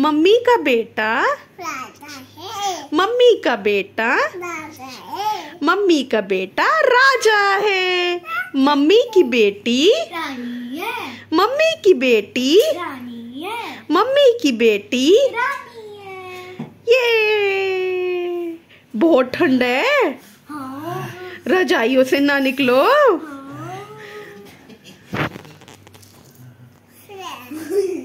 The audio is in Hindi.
मम्मी का बेटा? मम्मी का बेटा? मम्मी का बेटा राजा है। मम्मी की बेटी? मम्मी की बेटी? मम्मी की बेटी? ये बहुत ठंड है। रजाइयों से ना निकलो। हाँ।